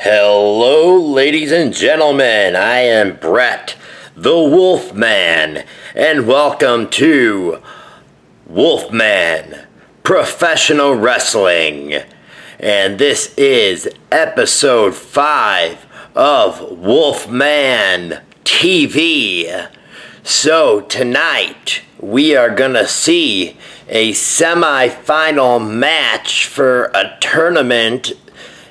Hello, ladies and gentlemen. I am Brett, the Wolfman, and welcome to Wolfman Professional Wrestling. And this is episode 5 of Wolfman TV. So, tonight we are gonna see a semi final match for a tournament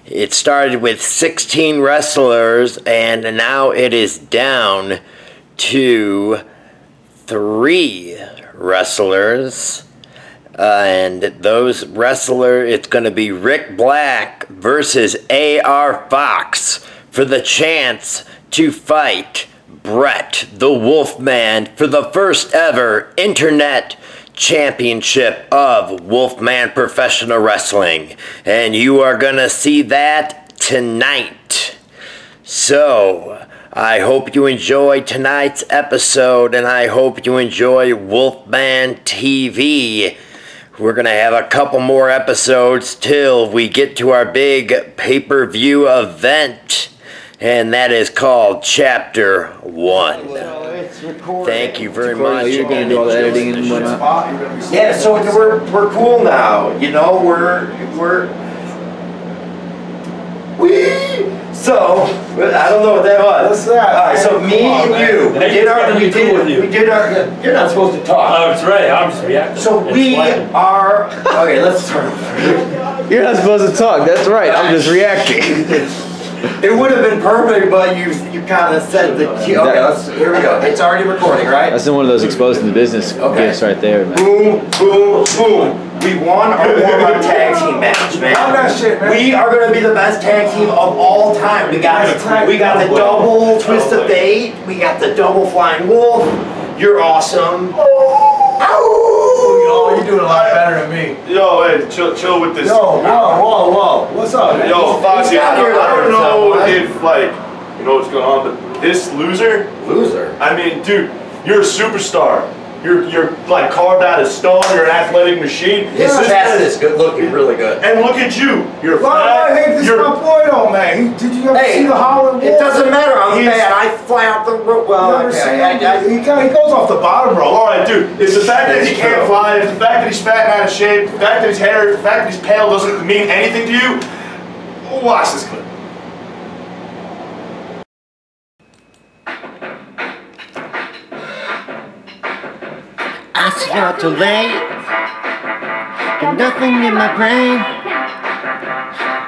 it started with 16 wrestlers, and now it is down to three wrestlers. Uh, and those wrestler, it's going to be Rick Black versus AR Fox for the chance to fight Brett the Wolfman for the first ever internet championship of Wolfman Professional Wrestling. And you are going to see that tonight. So, I hope you enjoy tonight's episode and I hope you enjoy Wolfman TV. We're going to have a couple more episodes till we get to our big pay per view event and that is called Chapter 1. Thank you very much. You're gonna do all the editing and whatnot. Yeah, so we're we're cool now. You know, we're we're we. So I don't know what that was. What's that? All right, so me on, and man. you, we Hey, did our we did you. we did our. You're not supposed to talk. Oh, it's right. I'm just reacting. So It's we fine. are okay. Let's start. You're not supposed to talk. That's right. I'm just reacting. It would have been perfect, but you you kind of said the key. Okay, let's here we go. It's already recording, right? That's in one of those exposed in the business Okay. gifts right there, man. Boom, boom, boom. We won our warm-up tag team match, man. Love that shit, man. We are gonna be the best tag team of all time. We got Best tag we got the double twist of fate. We got the double flying wolf. You're awesome. Oh, you're doing a lot better than me. Yo, hey, chill, chill with this. Yo, whoa, whoa, whoa. What's up, man? Yo, Foxy, I don't, I don't know if, like, you know what's going on, but this loser, Loser. I mean, dude, you're a superstar. You're, you're like carved out of stone. You're an athletic machine. His This chest is good looking, really good. And look at you. You're Why fat. do I hate this you're, my boy though, man? Did you ever Hey, see the Holland It doesn't matter. I'm He's- fat. I fly out the rope. Well, You ever okay, seen I- him? I- he, he goes off the bottom rope. All right, dude. It's the fact that he can't true. fly. It's the fact that he's fat and out of shape. The fact that his hair, the fact that he's pale doesn't mean anything to you. Watch this clip. I start too late. Got nothing in my brain.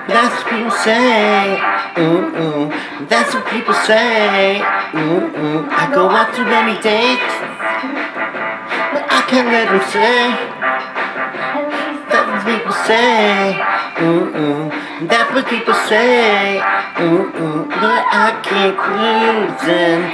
That's what people say. Mm-mm. That's what people say. Mm-mm. I go out too many dates. But I can't let them say. What people say. Mm-mm. That's what people say. Mm-mm. But I keep losing.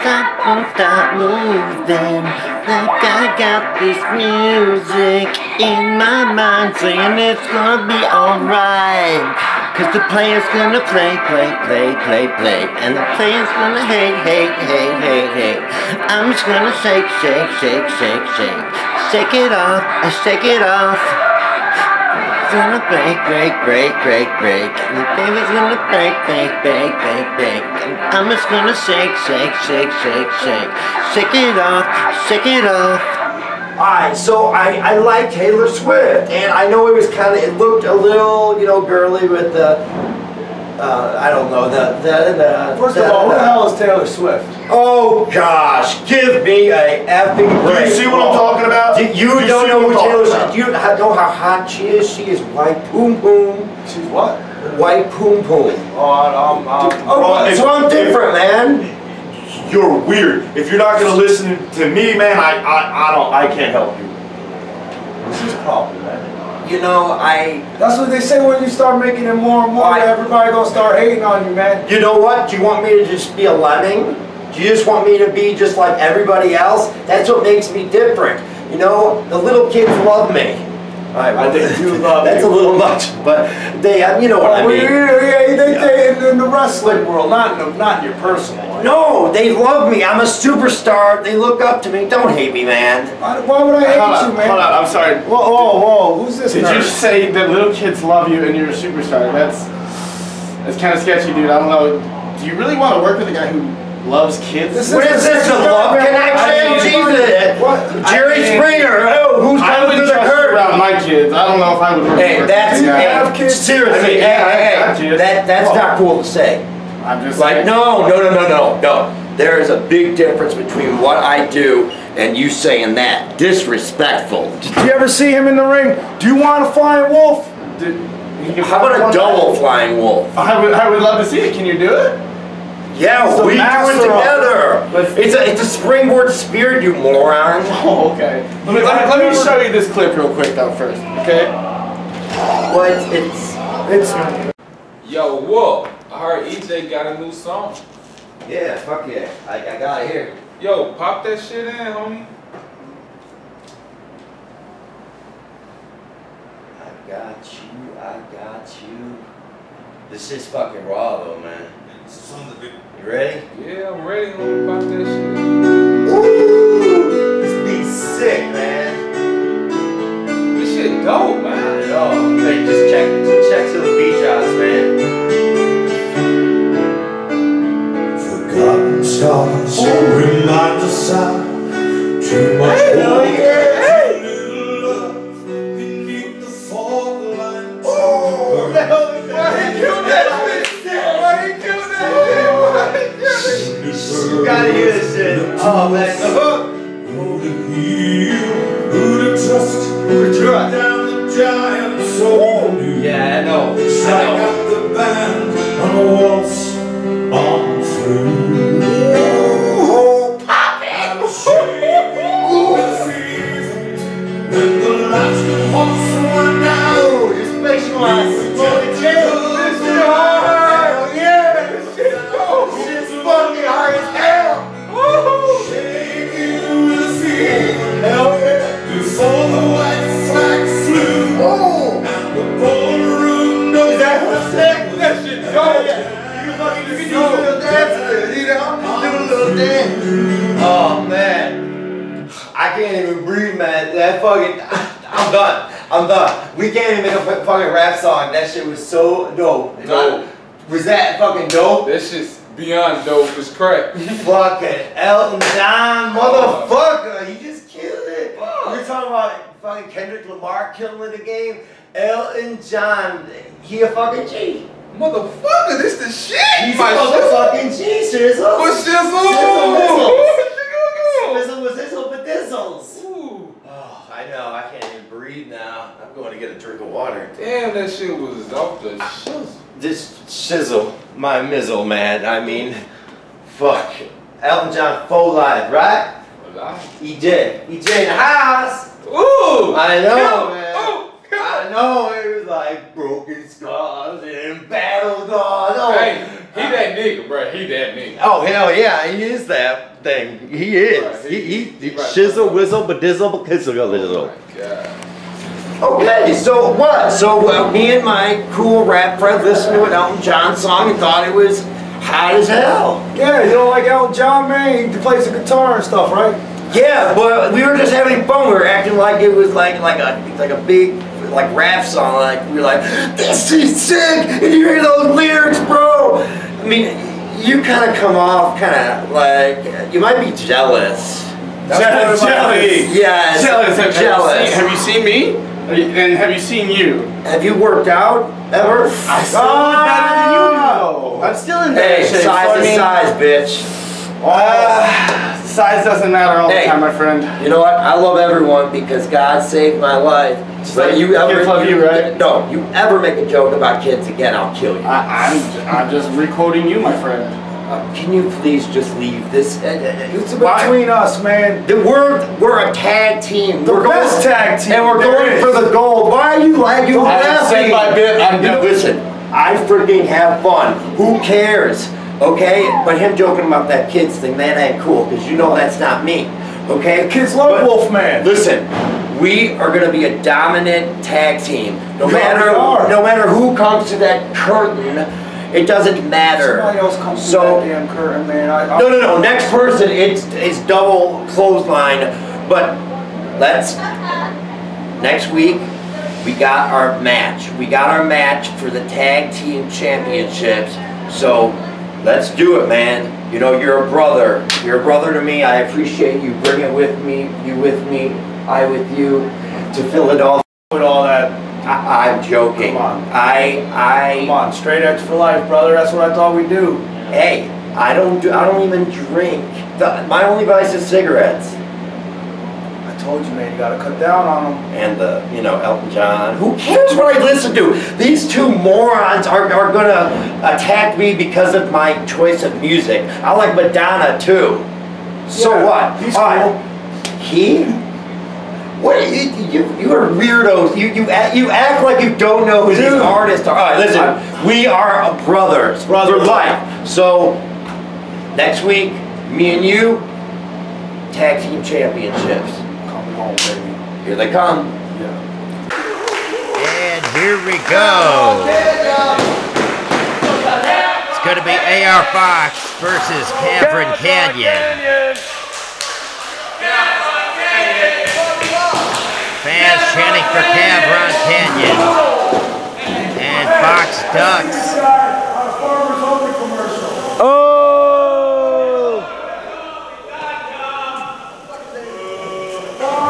Stop and stop moving. Like I got this music in my mind saying it's gonna be alright. Cause the player's gonna play, play, play, play, play. And the player's gonna hey, hey, hey, hey, hey. I'm just gonna shake, shake, shake, shake, shake. Shake it off, I shake it off. It's gonna break, break, break, break, break. The baby's gonna break, break, break, break, break. I'm just gonna shake, shake, shake, shake, shake. Shake it off, shake it off. Alright, so I, I like Taylor Swift, and I know it was kind of, it looked a little, you know, girly with the, uh, I don't know, the, the, the. First the, of all, who the hell is Taylor Swift? Oh gosh, give me a effing Do break. you see what I'm talking about? Do- You, Do don't know who Taylor Swift, do you know how hot she is? She is white poom poom, She's what? white poom poom. Oh, I'm, I'm, Oh, Well, so I'm different, man. You're weird. If you're not gonna listen to me, man, I, I, I don't, I can't help you. what's his problem, man? You know, I, That's what they say when you start making it more and more. Oh, Why? Everybody gonna start hating on you, man. you know what? Do you want me to just be a lemming? Do you just want me to be just like everybody else? That's what makes me different. You know, the little kids love me. Alright, I think you love That's you. a little much, but they, uh, you know what I Well, mean. yeah, yeah, they, they, in, in the wrestling world, not in, the, not in your personal life. No, they love me. I'm a superstar. They look up to me. Don't hate me, man. Why, why would I hate Hold you, on, man? hold on, I'm sorry. Whoa, whoa, whoa, who's this Did nerd? you say that little kids love you and you're a superstar? That's, that's kind of sketchy, dude. I don't know. Do you really want to work with a guy who loves kids? This What is this, a love connection? Jesus. What? Jerry I Springer, oh, who's I coming would through the trust you curtain? around my kids. I don't know if I would work Hey, that's a guy. You have kids? seriously. I mean, hey, hey, hey, that that's not cool to say. I'm just Like saying. no, no, no, no, no, no. There is a big difference between what I do and you saying that. Disrespectful. Did you ever see him in the ring? Do you want a flying wolf? Dude, you How about a double flying wolf? I would, I would love to see it. Can you do it? Yeah, the we do it together. Let's- It's a it's a springboard spirit, you moron. Oh, okay. Let me, let me, let me show you this clip real quick, though, first. Okay? What? it's it's It's Yo, Wolf, I heard EJ got a new song. yeah, fuck yeah. I, I got it here. Yo, pop that shit in, homie. I got you, I got you. This is fucking raw though, man. You ready? Yeah, I'm ready, homie. Pop that shit. Ooh, this beat's sick, man. This shit dope, man. I know. Hey, just check, just check to the beach house, man. Forgotten stars remind us how too much Oh man, the I'm done. We can't even make a fucking rap song. That shit was so dope. Dope. Was that fucking dope? That shit's beyond dope. It's crack. fucking Elton John, motherfucker. You just killed it. We're talking about fucking Kendrick Lamar killing the game. Elton John, he a fucking G. Motherfucker, this the shit. He's a My motherfucking G, Shizzle. What shizzle? Shizzle Shizzle was Shizzle but Dizzles. Ooh. Oh, I know. I can't even now. I'm going to get a drink of water. Damn, that shit was off the shizzle. This Shizzle, my mizzle, man. I mean, fuck. Elton John, full live, right? EJ. EJ in the house. Ooh. I know, man. Ooh. I know. It was like broken scars and battle scars. Oh, Hey, he that nigga, bro. He that nigga. oh hell yeah, he is that thing. He is. Right, he, he- he, he right. shizzle, whizzle, bedizzle, kizzle, Oh lizzle. my god. Okay, so what? So uh, me and my cool rap friend listened to an Elton John song and thought it was hot as hell. yeah. You don't like Elton John, man? He plays the guitar and stuff, right? Yeah, but we were just having fun. We were acting like it was like like a like a big like rap song. Like we were like, this is sick. and you hear those lyrics, bro? I mean, you kind of come off kind of like you might be jealous. Jealous. Jealous. Yes, Jealous. Have, jealous. You seen, have you seen me? And have you seen you? Have you worked out ever? I still look better than you do, though. I'm still in better Hey, shape. size so I is mean, size, bitch. Uh, size doesn't matter all Hey. the time, my friend. You know what? I love everyone because God saved my life. But like you ever love you, right? No, you ever make a joke about kids again, I'll kill you. I, I'm, I'm just requoting you, my friend. Uh, can you please just leave this? Uh, uh, It's uh, between us, man. the we're we're a tag team. The we're best tag team and we're going is. for the gold. Why are you like you I laughing? my bit, I'm You know, listen, I freaking have fun. Who cares? Okay, but him joking about that kids thing, that ain't cool because you know that's not me. Okay, Kids love But- Wolfman. Listen, we are going to be a dominant tag team. No matter no matter who comes to that curtain, it doesn't matter. Somebody else comes so, through that damn curtain, man. I, I, no, no, no. Next person, it's it's double clothesline. But let's next week we got our match. We got our match for the tag team championships. So let's do it, man. You know, you're a brother. You're a brother to me. I appreciate you bringing with me, you with me, I with you to Philadelphia. With all I'm joking. Come on. I, I, come on, straight X for life, brother. That's what I thought we'd do. hey, I don't do, I don't even drink. The, my only vice is cigarettes. I told you, man, you gotta cut down on them. and the you know Elton John. Who cares what I listen to? These two morons are, are gonna attack me because of my choice of music. I like Madonna too. So Yeah, what? he's All right. He? What? You, you, you are weirdos. You you act, you act like you don't know who these Dude. artists are. All right, listen. we are brothers, Brothers. for life. So next week, me and you, tag team championships. Coming home, baby. Here they come. Yeah. And here we go. It's going to be AR Fox versus Cavern Canyon. Fans chanting for Cavern Canyon. And Fox ducks. Oh!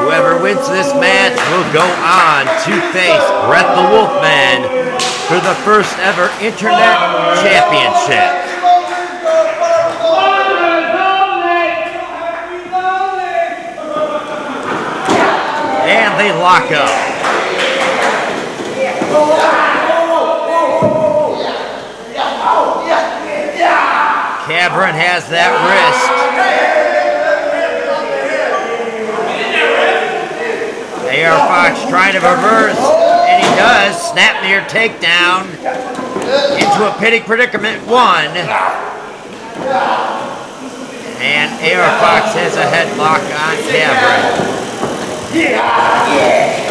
Whoever wins this match will go on to face Brett the Wolfman for the first ever Internet Championship. And they lock up. Cavern has that wrist. AR Fox trying to reverse, and he does. Snapmare takedown into a pitting predicament. One. And AR Fox has a headlock on Cavern.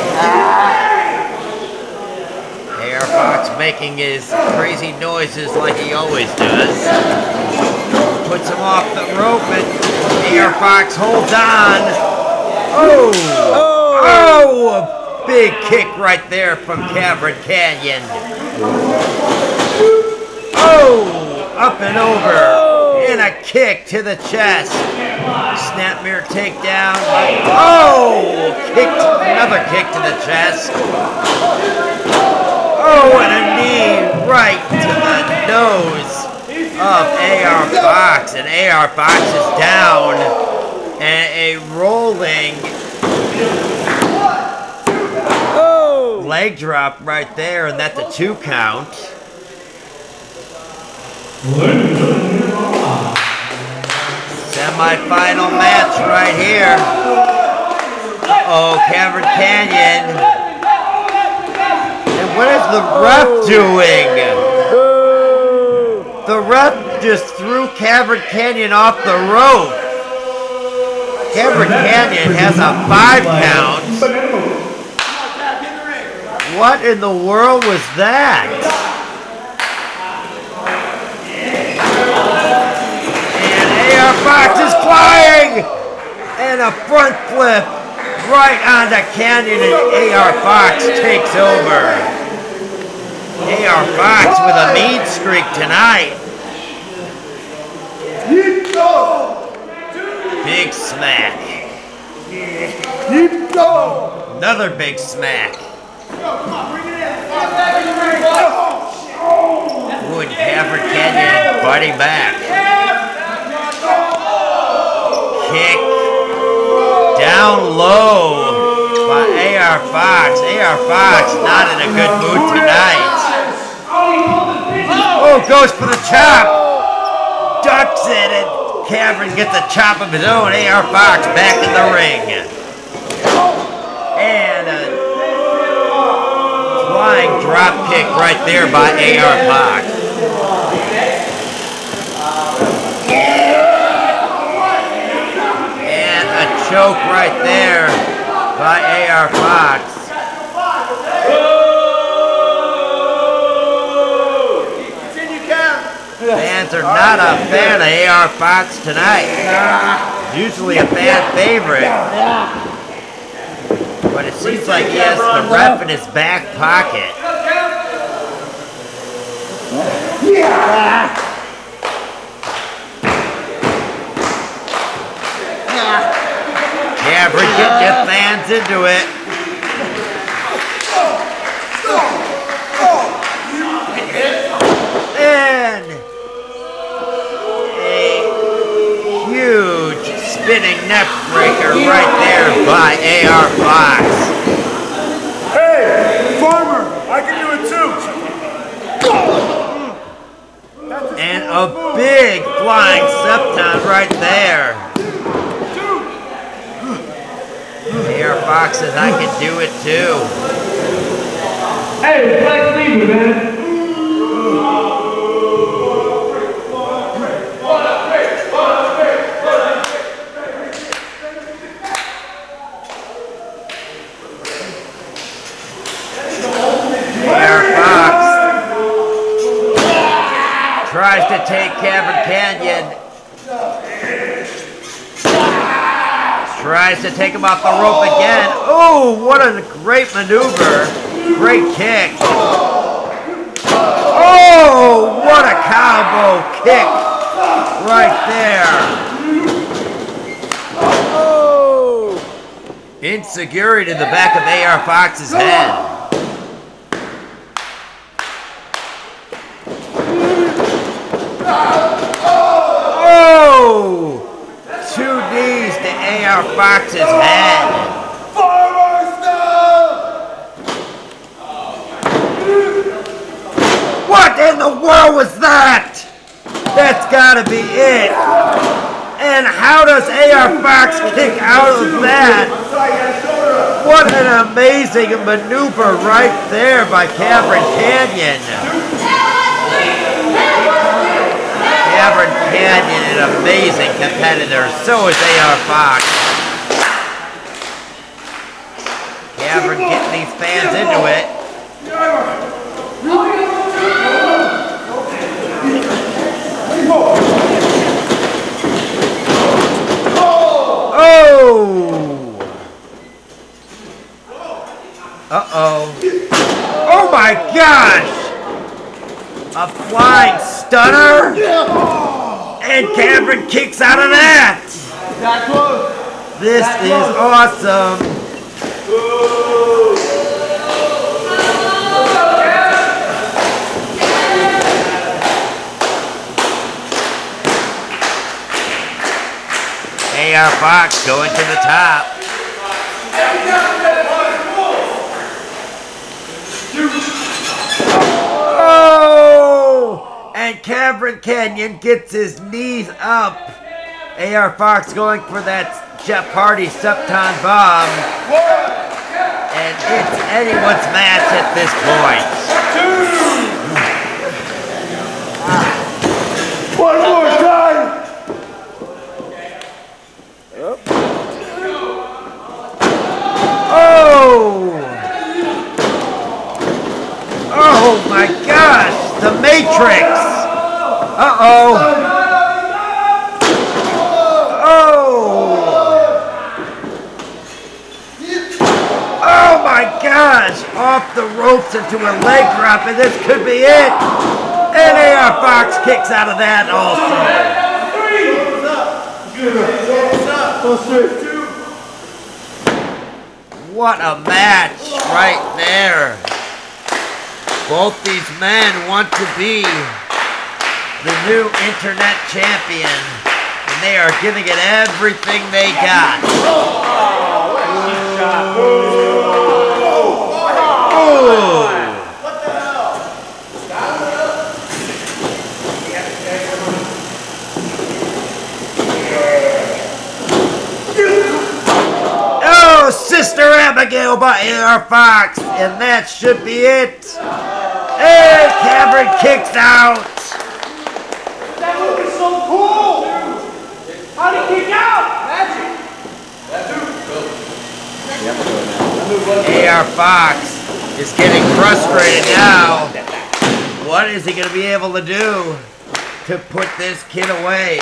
AR Fox making his crazy noises like he always does. Puts him off the rope and AR Fox holds on. Oh! Oh! A big kick right there from Cavern Canyon. Oh! Up and over. Oh. And a kick to the chest. Snapmare takedown. Oh! Kicked, another kick to the chest. Oh, and a knee right to the nose of AR Fox. And AR Fox is down. And a rolling leg drop right there, and that's a two count. Semi-final match right here. Oh, Cavern Canyon. And what is the ref doing? The ref just threw Cavern Canyon off the rope. Cavern Canyon has a five count. What in the world was that? Fox is flying! And a front flip right on the Canyon and AR Fox takes over. AR Fox with a mean streak tonight. Big smack. Another big smack. And Cavern Canyon fighting back. Kick down low by AR Fox. AR Fox not in a good mood tonight. Oh, goes for the chop. Ducks it and Cavern gets a chop of his own. AR Fox back in the ring. And a flying drop kick right there by AR Fox. Choke right there by AR Fox. Fans are not a fan of AR Fox tonight. Usually a fan favorite. But it seems like he has the ref in his back pocket. Cameron, get your fans into it. And a huge spinning neck breaker right there by AR Fox. Hey, farmer, I can do it too. And a big flying senton right there. AR Fox says I can do it too. Hey, Flex Lever, man. Tries to take Cavern Canyon. Tries to take him off the rope again. Oh, what a great maneuver. Great kick. Oh, what a combo kick right there. Oh. Insecurity in the back of AR Fox's head. Oh! Two knees to AR Fox's head. What in the world was that? That's gotta be it. And how does AR Fox kick out of that? What an amazing maneuver right there by Cameron Canyon. Cameron Canyon, an amazing competitor. So is AR Fox. Cameron getting these fans into it. Oh! Uh-oh. Oh my gosh! A flying stunner? And Cameron kicks out of that! This is awesome! AR Fox going to the top. Oh! And Cameron Canyon gets his knees up. AR Fox going for that Jeff Hardy Septon bomb. And it's anyone's match at this point. One more time. Oh! Oh my gosh! The Matrix! Uh-oh! Oh! Oh my gosh! Off the ropes into a leg drop, and this could be it! And AR Fox kicks out of that also. What a match right there. Both these men want to be the new internet champion, and they are giving it everything they got. Oh, Sister Abigail by AR Fox, and that should be it. And Cameron kicks out. That move is so cool! How'd he kick out? Magic! AR Fox is getting frustrated now. What is he going to be able to do to put this kid away?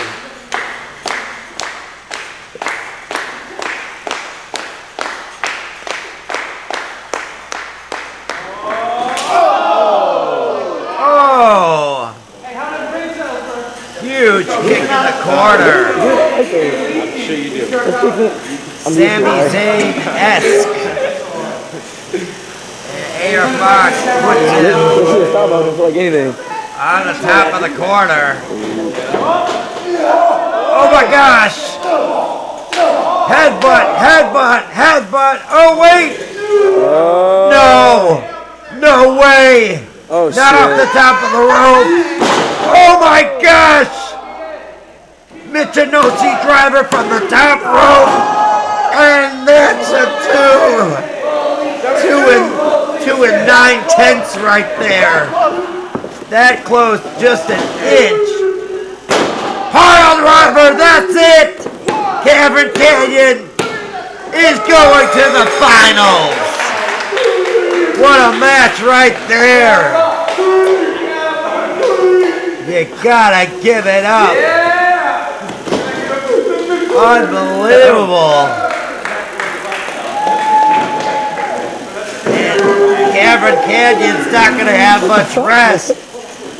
kick in the corner. Sami Zayn-esque. And Fox puts him a stop motion for like anything. on the top of the corner. Oh my gosh! Headbutt, headbutt, headbutt. Oh wait! No! No way! Oh Not off the top of the rope! Oh my gosh! Michinoku driver from the top rope! And that's a two! Two and two and nine tenths right there. That close just an inch. Pile driver, that's it! Cavern Canyon is going to the finals! What a match right there! You gotta give it up! Unbelievable! And Cavern Canyon's not gonna have much rest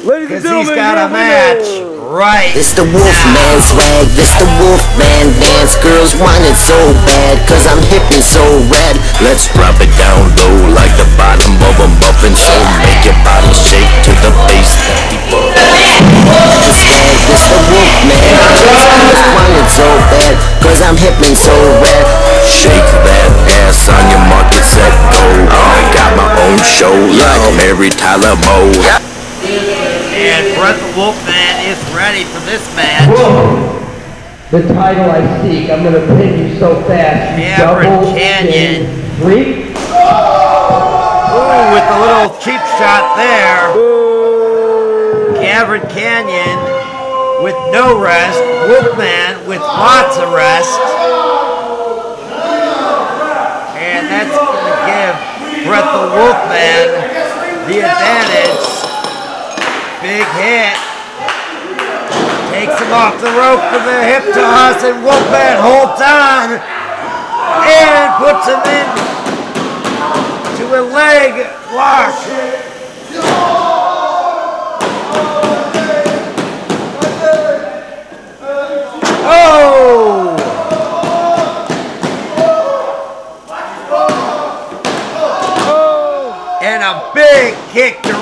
Ladies because and he's gentlemen, got a match winner. right It's the Wolfman swag, this the Wolfman dance. Girls want it so bad, cause I'm hip and so rad. Let's drop it down low like the bottom of a muffin. So make your body shake to the bass that we buzz The swag, this the Wolfman Girls want it so bad, cause I'm hip and so rad Shake that ass on your market set go I got my own show like Mary Tyler Moe And Brett the Wolfman is ready for this match. The title I seek. I'm gonna pin you so fast. You Cameron double Canyon. Freak. Ooh, with the little cheap shot there. Cavern Canyon with no rest. Wolfman with lots of rest. And that's going to give Brett the Wolfman the advantage. Big hit. Takes him off the rope for the hip toss, and Wolfman holds on and puts him in to a leg lock.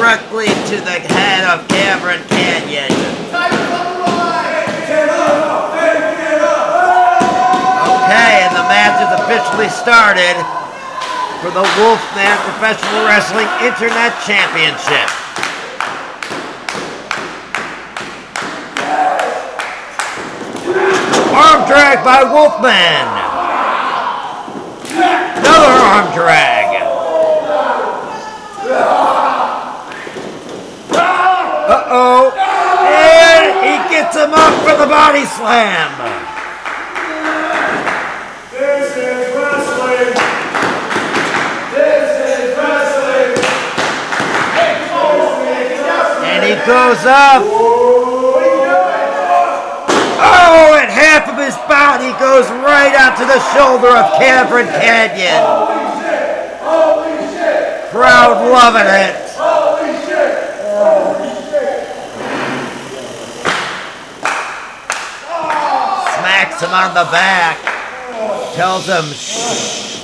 Directly to the head of Cameron Canyon. Okay, and the match is officially started for the Wolfman Professional Wrestling Internet Championship. Arm drag by Wolfman. Another arm drag. Uh-oh. And he gets him up for the body slam. This is wrestling. This is wrestling. And he goes up. Oh, and half of his body goes right out to the shoulder of Cameron Canyon. Crowd loving it. Him on the back. Tells him, shh.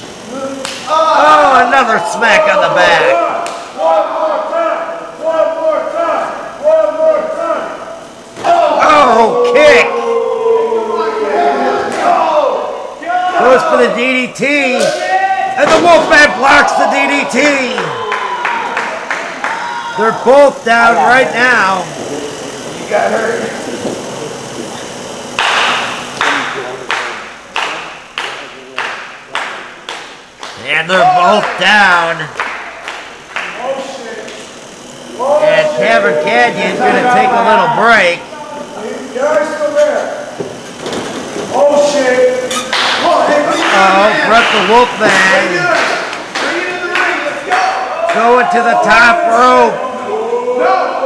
Oh, another smack on the back. Oh, kick! Goes for the DDT, and the Wolfman blocks the DDT. They're both down right now. And they're both down. And Cavern Canyon's gonna take a little break. Oh. Brett the Wolfman going to the top rope.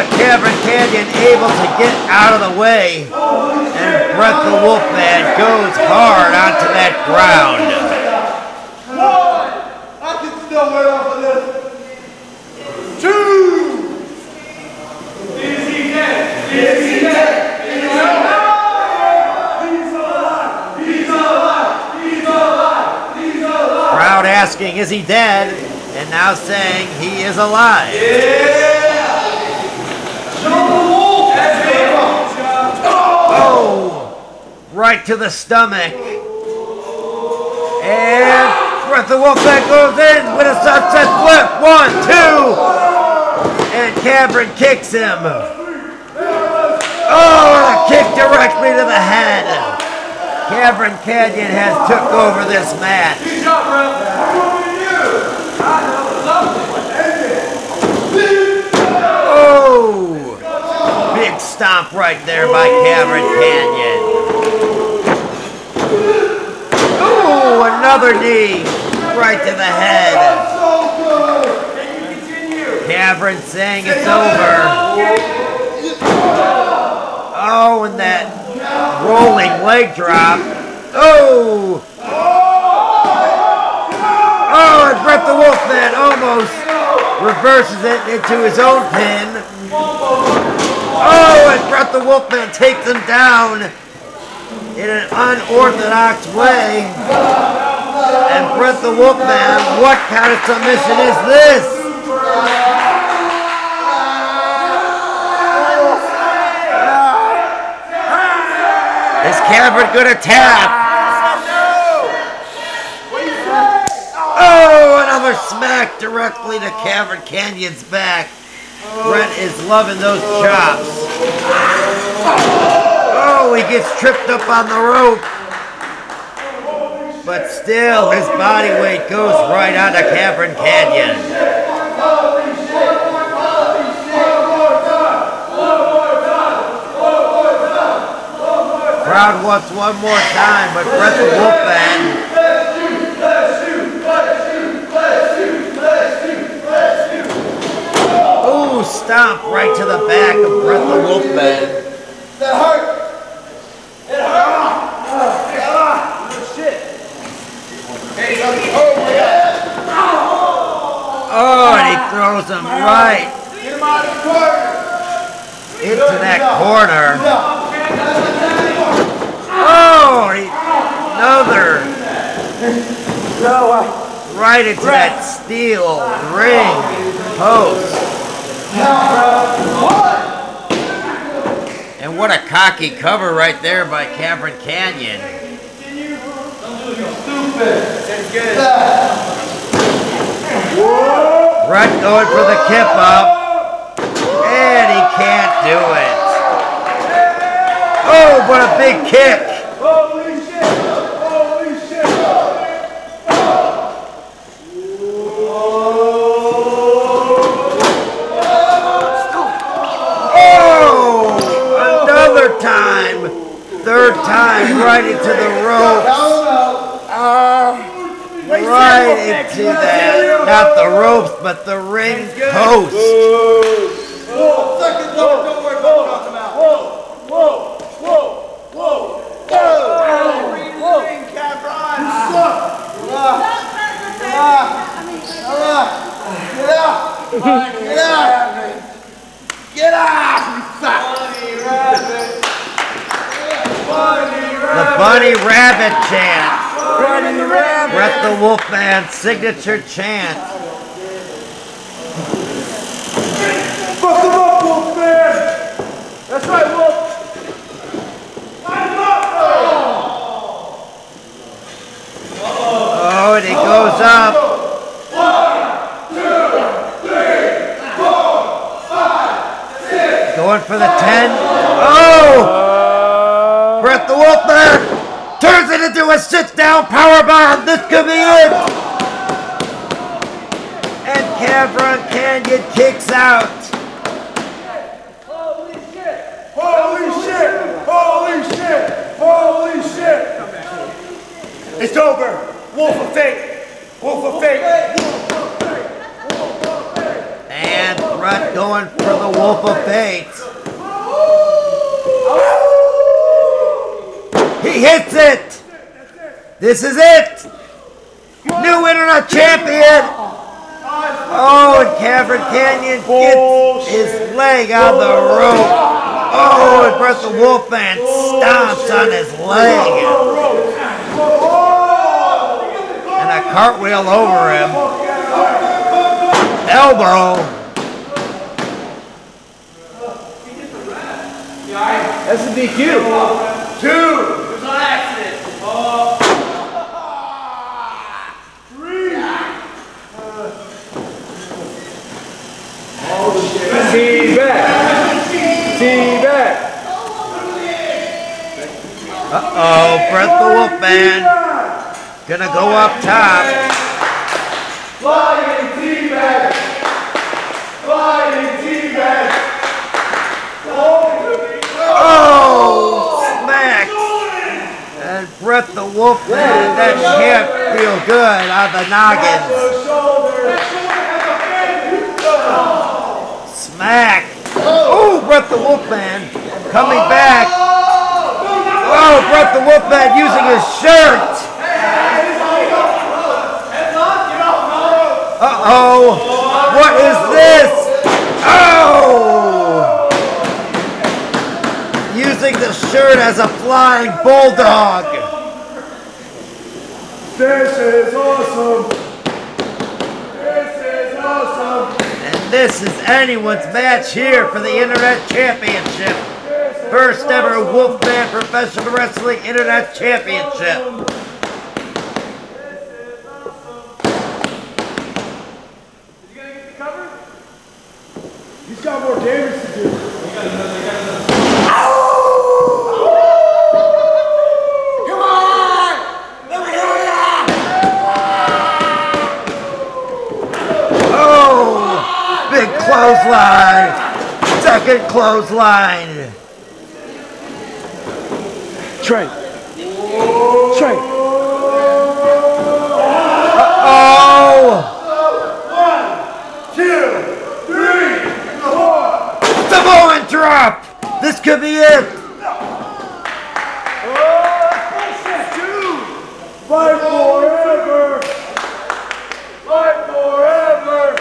with Kevin Canyon able to get out of the way. And Brett the Wolfman goes hard onto that ground. One, I can still win off of this. Two. Easy next. Easy next. Easy next. Crowd asking, is he dead? And now saying he is alive. Yeah. Right to the stomach. And Brett the Wolfman goes in with a sunset flip. One, two. And Cameron kicks him. Oh, a kick directly to the head. Cameron Canyon has took over this match. Oh, big stomp right there by Cameron Canyon. Oh, another knee right to the head. Cameron saying it's over. Oh, and that rolling leg drop. Oh! Oh, and Brett the Wolfman almost reverses it into his own pin. Oh, and Brett the Wolfman takes him down in an unorthodox way. And Brett the Wolfman, what kind of submission is this? Is Cameron gonna tap? Oh, another smack directly to Cameron Canyon's back. Brett is loving those chops. Oh, he gets tripped up on the rope. But still, his body weight goes right onto Cavern Canyon. Crowd wants one more time, but Brett the Wolfman Ooh, stomp right to the back of Brett the Wolfman. That hurt. It Oh, and he throws him right Get him out of the corner. into that corner. Oh, he, another right into that steel ring post. And what a cocky cover right there by Cameron Canyon. Brett going for the kip up. And he can't do it. Oh, what a big kick. Holy shit. Holy shit. Oh, another time. Third time right into the ropes. Right into that, not the ropes, but the ring post. Second, don't, don't worry about what I'm talking about. Whoa, whoa, whoa, whoa, whoa. Ring, ring, Cameron. You suck. Get out. Get out. Get out. You suck. The Bunny Rabbit chant. Bunny Rabbit. Brett the Wolfman's signature chant. Fuck him up, Wolfman. That's right, Wolf. Line him up. Oh, and he goes up. One, two, three, four, five, six. Going for the 10. Oh! Brett the Wolfman it into a sit-down powerbomb. This could be it. And Cameron Canyon kicks out. Holy shit! Holy shit! Holy shit! Holy shit! It's over. Wolf of Fate. Wolf of Fate. And Brett going for the Wolf of Fate. He hits it. This is it. New internet champion. Oh, and Cameron Canyon gets his leg on the rope. Oh, and Brett the Wolfman stomps on his leg. And a Cartwheel over him. Elbow. That's a DQ. Two. T back. T back. Uh-oh, Brett the wolf Wolfman. Gonna go up top. Flying T-bag. Flying T-bag. Oh, smack. And Brett the Wolfman, that can't feel good on the noggin. Smack. Oh, Brett the Wolfman coming back. Oh, Brett the Wolfman using his shirt. Uh-oh. What is this? Oh! Using the shirt as a flying bulldog. This is awesome. This is awesome. And this is anyone's match here for the Internet Championship. First ever Wolfman Professional Wrestling Internet Championship. Is He's got more damage to do. Oh! Big clothesline! Second clothesline! Trey. Trey. Oh! Two, three, four. Samoan drop! This could be it! Fight forever. Fight forever.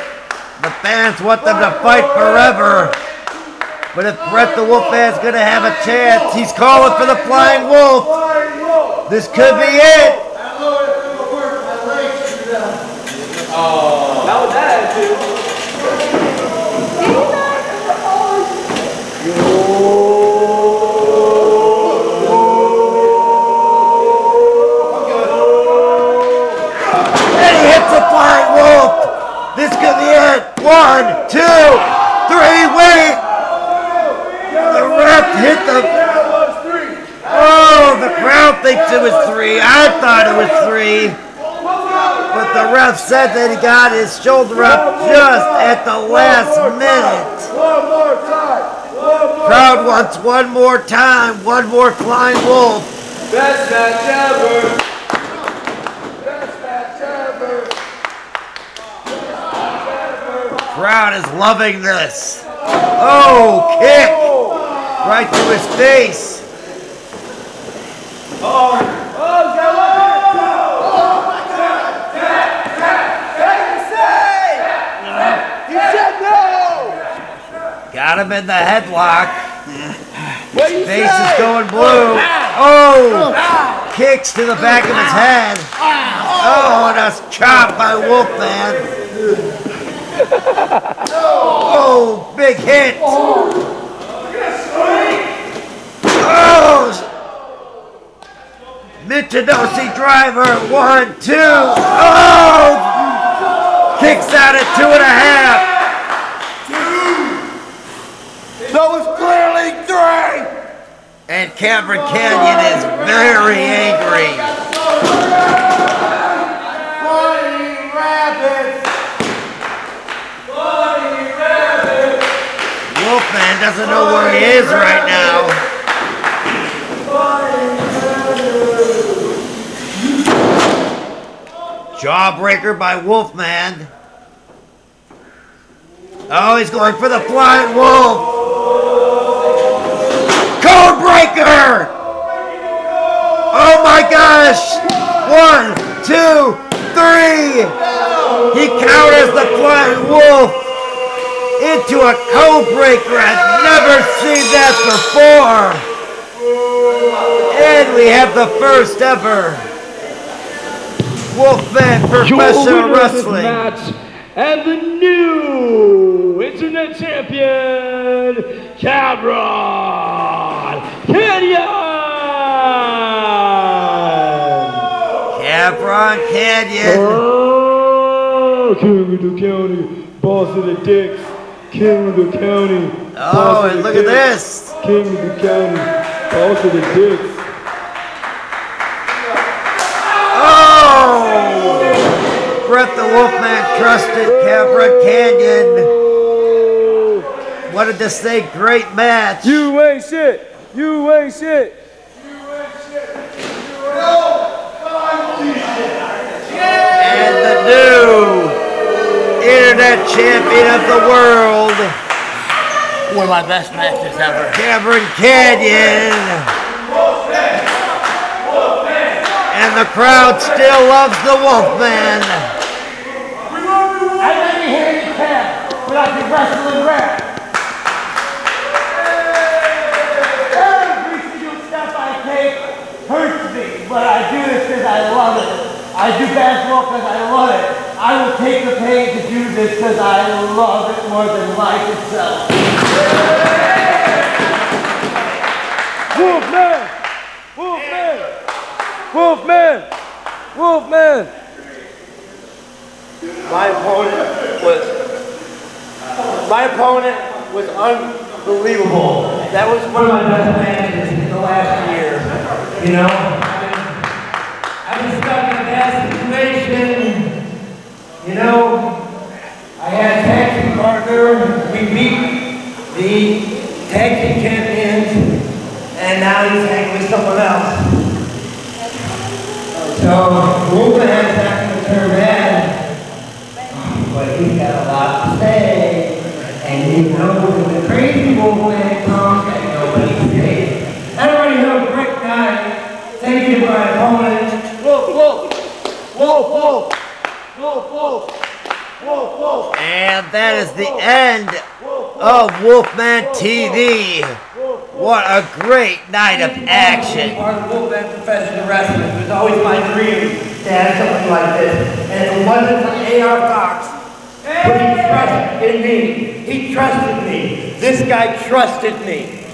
The fans want them to fight forever. But if Brett the Wolfman's gonna have a chance, he's calling for the Flying Wolf. This could be it. Oh. Not with that attitude. And he hits the Flying Wolf. This could be it. One, two, three, wait. The ref hit the. That was three. The crowd thinks it was three. I thought it was three. But the ref said that he got his shoulder up just at the last minute. One more time. Crowd wants one more time, one more flying wolf. Best match ever. Best match ever. Crowd is loving this. Oh, kick! Right to his face. Oh, He said no. Got him in the headlock. You Face say? is going blue. Oh! Kicks to the back of his head. Oh, and a chop by Wolfman. Oh, big hit. Oh! Michinoku driver, one, two, oh! Kicks out at two and a half. That was clearly three. And Cameron Canyon is very angry. Flying rabbits. Flying rabbits. Wolfman doesn't know where he is right now. Jawbreaker by Wolfman. Oh, he's going for the flying wolf. Codebreaker! Oh my gosh! One, two, three! He counters the flying wolf into a codebreaker. I've never seen that before. And we have the first ever Wolfman Your Professional winner of this Wrestling. match and the new internet champion, Cabron Canyon. Cabron Canyon. Oh, King of the county, boss of the dicks, King of the county. Oh, and look at this. King of the county, boss of the dicks. Brett the Wolfman trusted Cabron Canyon. What did this say? Great match. You ain't shit. You ain't shit. You ain't shit. No, and the new Internet Champion of the World, One of my best matches ever. Cameron Canyon. And the crowd still loves the Wolfman. Tap, but I can wrestle and rap. Every single step I take hurts me, but I do this because I love it. I do basketball because I love it. I will take the pain to do this because I love it more than life itself. Wolfman! Wolfman! Wolfman! Wolfman! My opponent was my opponent was unbelievable. That was one of my best matches in the last year. You know, I was stuck in a bad situation. You know, I had a tag team partner. We beat the tag team champions, and now he's hanging with someone else. So Wolfman has you know, when the crazy wolfman comes, that nobody's safe. I already a great guy taken by opponent. Wolf, wolf, wolf, wolf, wolf, wolf, wolf, wolf. And that is the end of Wolfman TV. What a great night of action. Part of Wolfman Professional Wrestling. It was always my dream to have something like this. And it wasn't for A.R. Fox, but he trusted in me. He trusted me. This guy trusted me.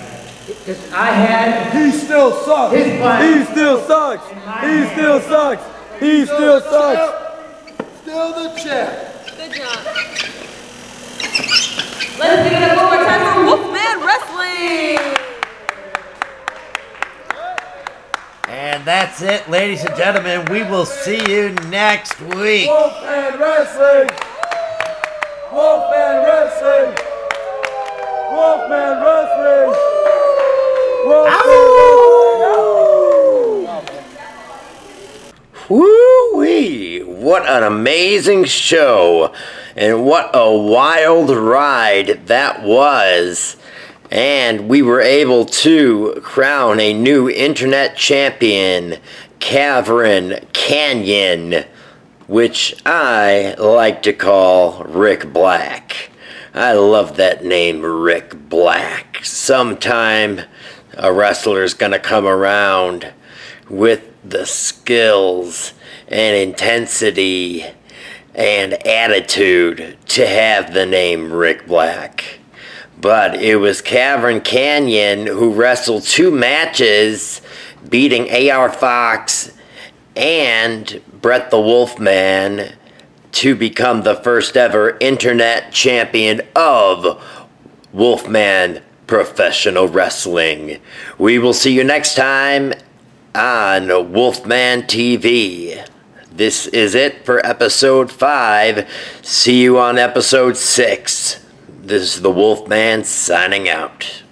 Because I had He still sucks. His plan. He still sucks. He still sucks. He still sucks. Still the champ. Good job. Let's give it up one more time for Wolfman Wrestling. And that's it, ladies and gentlemen. We will see you next week. Wolfman Wrestling. Wolfman Wrestling. Wolfman Wrestling. Wolfman Woo-wee! What an amazing show, and what a wild ride that was. And we were able to crown a new internet champion, Cavern Canyon, which I like to call Rick Black. I love that name, Rick Black. Sometime a wrestler's gonna come around with the skills and intensity and attitude to have the name Rick Black. But it was Cavern Canyon who wrestled two matches, beating AR Fox and Brett the Wolfman to become the first ever internet champion of Wolfman Professional Wrestling. We will see you next time on Wolfman TV. This is it for episode 5. See you on episode 6. This is the Wolfman signing out.